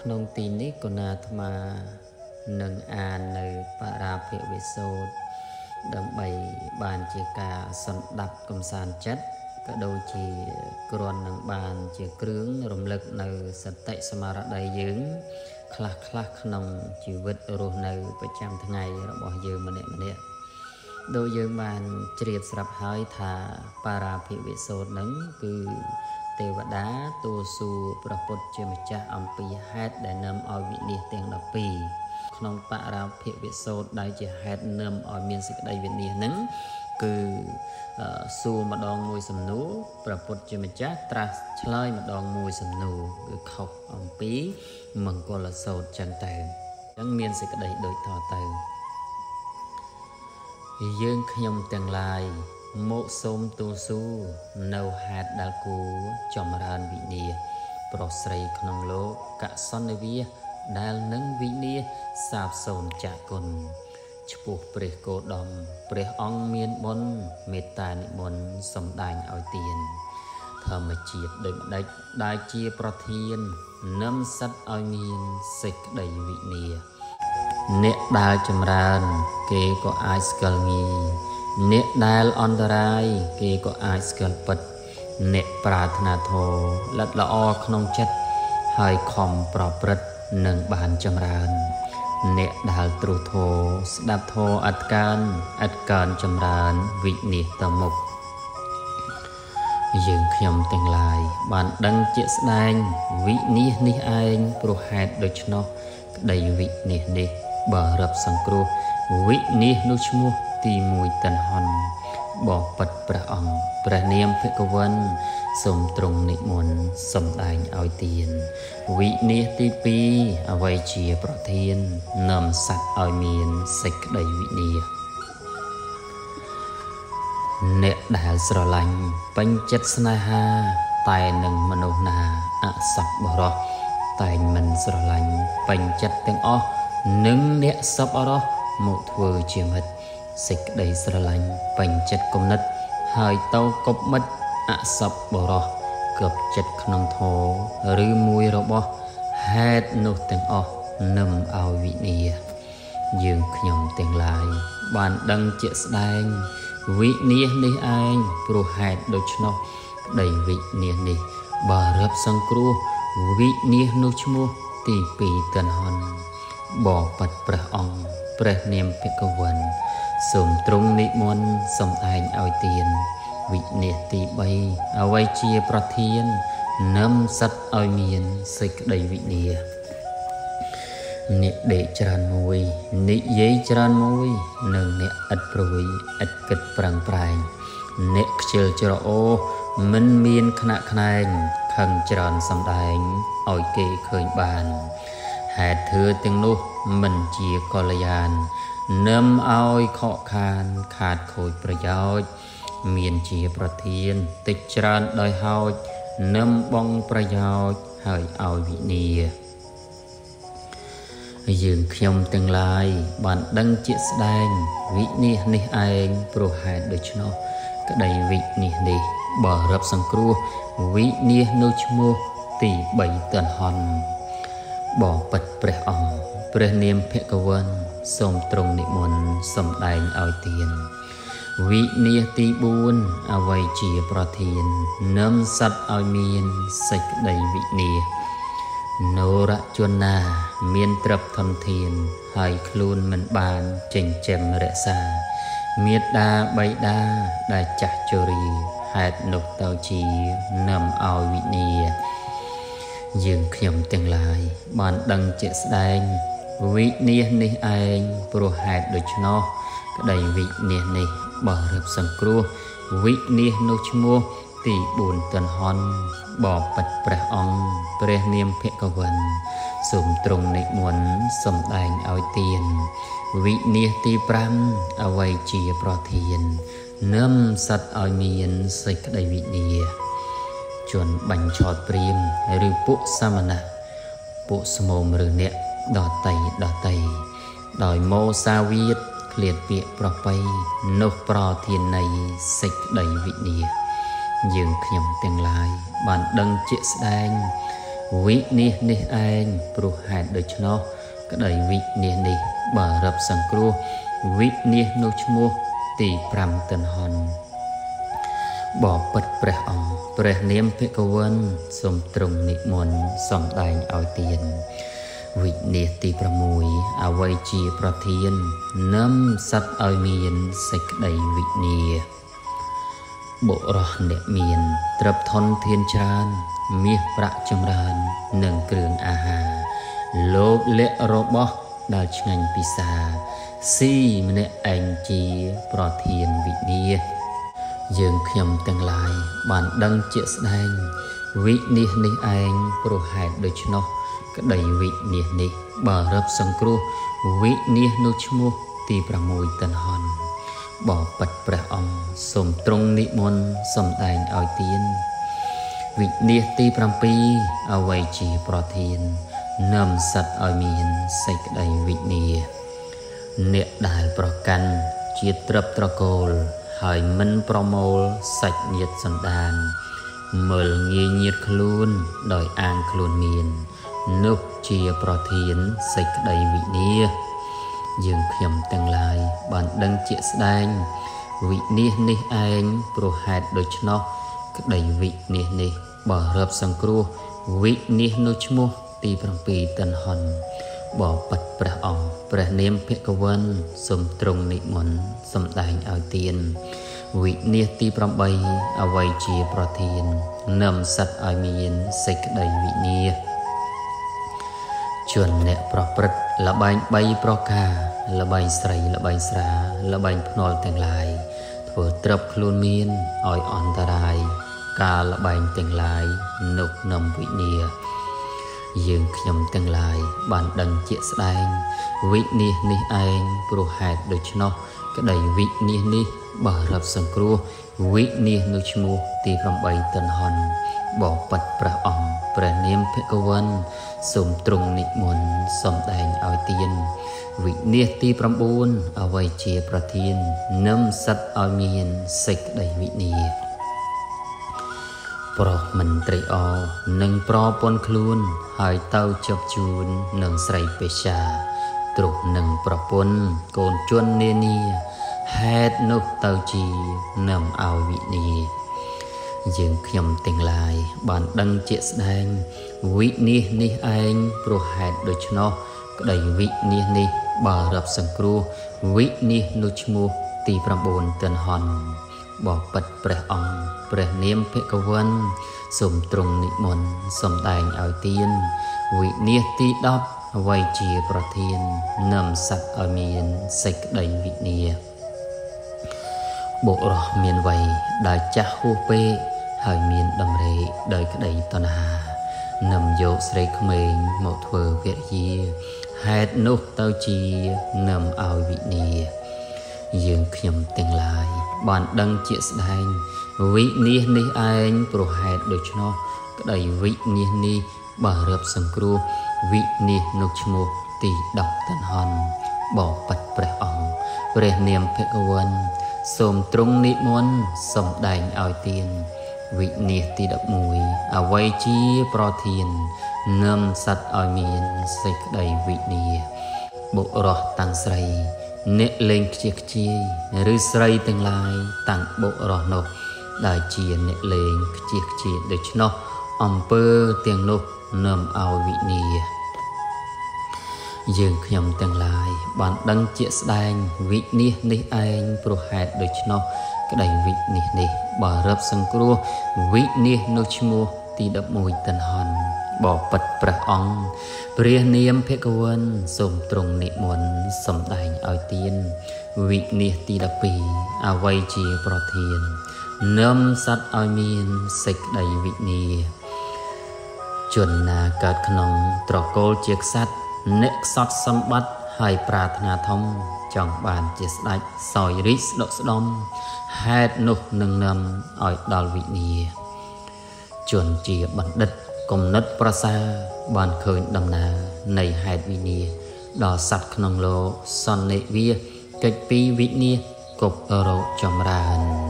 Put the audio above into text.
ក្នុងទីនេះគណាអាត្មានឹងអាននៅបរាភវិសូតដើម្បីបានជាការសន្តាប់កំសាន្តចិត្តក៏ដូចជាគ្រាន់នឹងបានជាគ្រឿងរំលឹកនៅសតិស្មារតីយើង ខ្លះខ្លះក្នុងជីវិតរស់នៅប្រចាំថ្ងៃរបស់យើងម្នាក់ម្នាក់ដោយយើងបានជ្រាបស្រាប់ហើយថាបារាភិវិសូតនឹងគឺ ទេវតាទូសួរព្រះពុទ្ធជាម្ចាស់អំពីហេតុដែលនាំឲ្យវិនិច្ឆ័យទាំង12ក្នុងបរាភិវិសូតដែលជាហេតុនាំឲ្យមានសេចក្តីវិនិច្ឆ័យហ្នឹងគឺសួរម្ដងមួយសំណួរព្រះពុទ្ធជាម្ចាស់ត្រាស់ឆ្លើយម្ដងមួយសំណួរគឺខុសអំពីមង្គលសោតចឹងទៅចឹងមានសេចក្តីដូចតទៅយើងខ្ញុំទាំងឡាយ មកសូមទូសួរនៅហេតុដែលគូចម្រើនវិនាប្រុសស្រីក្នុងលោកកសន្និវាដែលនឹងវិនាសាបសូន្យចាគុណឈ្មោះព្រះគោដមព្រះអង្គមានបុណ្យមេត្តានិមន្តសំដែងឲ្យទានធម្មជាតិដូចម្ដេចដែលជាប្រធាននឹមសិតឲ្យមានសេចក្តីវិនាអ្នកដែលចម្រើន គេក៏អាចស្គាល់ងាយ អ្នកដែលអន្តរាយគេក៏អាចស្គាល់ពិត អ្នកប្រាថ្នាធម៌លិតល្អក្នុងចិត្តហើយខំប្រព្រឹត្តនឹងបានចម្រើន អ្នកដែលទ្រុធោស្ដាប់ធោអត់កានអត់កានចម្រើនវិនិច្ឆ័យទៅមុខយើងខ្ញុំទាំងឡាយបានដឹងជាក់ស្ដែងវិនិច្ឆ័យនេះឯងព្រោះហេតុដូច្នោះក្តីវិនិច្ឆ័យនេះបើរឹបសង្គ្រោះវិនិច្ឆ័យនោះឈ្មោះ ទី1តិនហនបបិទ្ធព្រះអង្គព្រះនាមភិក្ខវិនសូមទ្រង់និមន្តសំដែងឲ្យទាន វិនិច្ឆ័យទី2អ្វីជាប្រធាននាំសត្វឲ្យមានសេចក្តីវិនិច្ឆ័យអ្នកដែលស្រឡាញ់ពេញចិត្តស្នេហា តែនឹងមនុស្សណាអសប្បរោះតែងមិនស្រឡាញ់ពេញចិត្តទាំងអស់នឹងអ្នកសប្បរោះមកធ្វើជាមិត្ត សេចក្តីស្រឡាញ់ពេញចិត្តគំនិត ហើយទៅគប់មិត្តអសប្បរោះគប់ចិត្តក្នុងធម៌ឬមួយរបស់ហេតុនោះទាំងអស់នឹមឲ្យវិនាយើងខ្ញុំទាំងឡាយបានដឹងជាក់ស្ដែង វិនាសនេះឯងព្រោះហេតុដូច្នោះក្តីវិនាសនេះបើរឹបសង្គ្រោះវិនាសនោះឈ្មោះទី2កិនហុនបបិទ្ធព្រះអង្គព្រះនាមភិក្ខវិន សូមទ្រង់និមន្តសំដែងឲ្យទាន វិនិច្ឆ័យទី3អ្វីជាប្រធាននឹមសិតឲ្យមានសេចក្តីវិនិច្ឆ័យអ្នកដេកច្រើនមួយនិយាយច្រើនមួយនិងអ្នកឥតព្រួយឥតគិតប្រឹងប្រែងអ្នកខ្ជិលច្រអូសមិនមានខ្នាក់ខ្នែងខឹងច្រើនសំដែងឲ្យគេឃើញបានហេតុធឿទាំងនោះមិនជាកល្យាន នឹមឲ្យខកខានខាតខូចប្រយោជន៍មានជាប្រធានតិចច្រើនដោយហោចនឹមបងប្រយោជន៍ហើយឲ្យវិនាយើងខ្ញុំទាំងឡាយបានដឹងជាក់ស្ដែងវិនិច្ឆ័យនេះឯងព្រោះហេតុដូច្នោះក្តីវិនិច្ឆ័យនេះបើរឹបសង្គ្រោះវិនិច្ឆ័យនោះឈ្មោះទី3តនហន បបិទ្ធព្រះអង្គព្រះនាមភគវន្ទសូមទ្រង់និមន្តសំដែងឲ្យទានវិនិច្ឆ័យទី4អវ័យជាប្រធាននឹមសត្វឲ្យមានសេចក្តីវិនិច្ឆ័យនរជនណា មានទ្រព្យធនធាន ហើយខ្លួនមិនបានចិញ្ចឹមរក្សាមេត្តាបៃតាដែលចាស់ជរាហេតុនោះទៅជានាំឲ្យវិនាយើ ងខ្ញុំទាំងឡាយបានដឹងជាក់ស្ដែងវិនិច្ឆ័យនេះឯងព្រោះហេតុដូច្នោះក្តីវិនិច្ឆ័យនេះបរិបសង្គ្រោះវិនិច្ឆ័យនោះឈ្មោះទី4ទន្ហន់បបិទ្ធព្រះអង្គព្រះនាមភគវិនសូមទ្រង់និមន្តសំដែងឲ្យទានវិនិច្ឆ័យទី5អវ័យជាប្រធាននឹមសត្វឲ្យមានសេចក្តីវិនិច្ឆ័យ ជនបាញ់ឆោតព្រាមឬពួកសាមណៈពួកស្មោមឬអ្នកដតីដតីដោយមោសាវាទក្លៀតពាកប្របីនោះប្រធាននៃសេចក្តីវិញ្ញាយើងខ្ញុំទាំងឡាយបានដឹងជាក់ស្ដែងវិនិច្ឆ័យនេះឯងព្រោះហេតុដូច្នោះក្តីវិនិច្ឆ័យនេះបើរឹបសង្គ្រោះវិនិច្ឆ័យនោះឈ្មោះទី5ទិនហន បបិទ្ធព្រះអង្គព្រះនាមភិក្ខវន្តសូមទ្រង់និមន្តសំដែងឲ្យទានវិនិច្ឆ័យទី6អវ័យជាប្រធាននឹមសត្វឲ្យមានសេចក្តីវិនិច្ឆ័យបុរសអ្នកមានទ្រព្យធនធានច្រើនមាសប្រាក់ចម្រើន និងគ្រឿងអាហារលោភលៈរបស់ដែលឆ្ងាញ់ពិសាស៊ីម្នាក់ឯងជាប្រធានវិនិច្ឆ័ យយើងខ្ញុំទាំងឡាយបានដឹងជាក់ស្ដែងវិនិច្ឆ័យនេះឯងព្រោះហេតុដូច្នោះក្តីវិនិច្ឆ័យនេះបើរឹបសង្គ្រោះវិនិច្ឆ័យនោះឈ្មោះទី6តនហនបបិទ្ធព្រះអង្គសូមទ្រង់និមន្តសំដែងឲ្យទានវិនិច្ឆ័យទី7អ្វីជាប្រធាននាំសត្វឲ្យមានសេចក្តីវិនិច្ឆ័យអ្នកដែលប្រកាន់ជាត្រឹបត្រកូល ហើយមិនប្រមូលសាច់ញាតសន្តាន មើលងាយញាតខ្លួនដោយអាងខ្លួនមាន នោះជាប្រធានសេចក្តីវិនិច្ឆ័យយើងខ្ញុំទាំងឡាយបានដឹងជាក់ស្ដែង វិនិច្ឆ័យនេះឯងព្រោះហេតុដូច្នោះក្តីវិនិច្ឆ័យនេះបើរឹបសង្គ្រោះវិនិច្ឆ័យនោះឈ្មោះទី7តនហន បបិទ្ធព្រះអង្គព្រះនាមភិក្ខវន្តសូមទ្រង់និមន្តសំដែងឲ្យទានវិនិច្ឆ័យទី8អវ័យជាប្រធាននឹមសត្វឲ្យមានសេចក្តីវិនិច្ឆ័យជនអ្នកប្រព្រឹត្តលបែង3ប្រការលបែងស្រីលបែងស្រាលបែងភ្នាល់ទាំងឡាយធ្វើត្រឹបខ្លួនមានឲ្យអន្តរាយការលបែងទាំងឡាយនុកនំវិញ្ញាយើ ងខ្ញុំទាំងឡាយបានដឹងជាក់ស្ដែងវិនិច្ឆ័យនេះឯងព្រោះហេតុដូច្នោះក្តីវិនិច្ឆ័យនេះបើរាប់សង្គ្រោះវិនិច្ឆ័យនោះឈ្មោះទី8តិនហនបបិទ្ធព្រះអង្គព្រះនាមភិក្ខវន្តសូមទ្រង់និមន្តសំដែងឲ្យទានវិនិច្ឆ័យទី9អ្វីជាប្រធាននឹមសិតឲ្យមានសេចក្តីវិនិច្ឆ័យ ប្រុសមន្ត្រីអនឹងប្រពន្ធខ្លួន ហើយទៅជប់ជូននឹងស្រីពេសាទ្រុះនឹងប្រពន្ធកូនជន់នានាហេតុនោះទៅជានឹមឲ្យវិនិច្ឆ័យយើងខ្ញុំទាំងឡាយបានដឹងជាក់ស្ដែងវិនិច្ឆ័យនេះឯងព្រោះហេតុដូច្នោះក្តីវិនិច្ឆ័យនេះបើរាប់សង្គ្រោះវិនិច្ឆ័យនោះឈ្មោះទី9ទិនហន បបិទ្ធព្រះអង្គព្រះនាមភិក្ខវន្តសូមទ្រង់និមន្តសំដែងឲ្យទានវិនិច្ឆ័យទី10អ្វីជាប្រធាននឹមសត្វឲ្យមានសេចក្តីវិនិច្ឆ័យបុរសមានវ័យដែលចាស់ហួសពេកហើយមានដំរេដោយក្តីតណ្ហានឹមយកស្រីក្មេងមកធ្វើវរិយាហេតុនោះទៅជានឹមឲ្យវិនាយើងខ្ញុំទាំងឡាយ បានដឹងជាស្ដែងវិនិច្ឆ័យនេះឯងព្រោះហេតុដូច្នោះក្តីវិនិច្ឆ័យនេះបើរឹបសង្គ្រោះវិនិច្ឆ័យនោះឈ្មោះទី10តនហនបបិទ្ធព្រះអង្គព្រះនាមភិក្ខវន្តសូមទ្រង់និមន្តសំដែងឲ្យទានវិនិច្ឆ័យទី11អវ័យជាប្រធាននឹមសត្វឲ្យមានសេចក្តីវិនិច្ឆ័យបុរសតាំងស្រី អ្នកលេងខ្ជិះខ្ជាយឬស្រីទាំងឡាយតាំងបុរសនោះដែលជាអ្នកលេងខ្ជិះខ្ជាយដូច្នោះអំពើទាំងនោះនាំឲ្យវិនិច្ឆ័យយើងខ្ញុំទាំងឡាយបានដឹងជាក់ស្ដែងវិនិច្ឆ័យនេះឯងព្រោះហេតុដូច្នោះក្តីវិនិច្ឆ័យនេះបើរឹបសង្គ្រោះវិនិច្ឆ័យនោះឈ្មោះ ទី11តនហនបបិទ្ធព្រះអង្គព្រះនាមភិក្ខវន្តសូមទ្រង់និមន្តសំដែងឲ្យទានវិនិច្ឆ័យទី12អវ័យជាប្រធាននឹមសត្វឲ្យមានសេចក្តីវិនិច្ឆ័យជនណាកើតក្នុងត្រកូលជាក្សត្រអ្នកខ្សត់សម្បត្តិហើយប្រាថ្នាធំចង់បានជាស្ដេចសោយរីកស្ដុកស្ដំហេតុនោះនឹងនាំឲ្យដល់វិញ្ញា ជនជាបណ្ឌិតគំនិតប្រសាបានឃើញដំណើរនៃហេតុវិញ្ញាដល់សត្វក្នុងលោកសន្និវាកិច្ចពីវិញ្ញាគប់រោគចម្រើន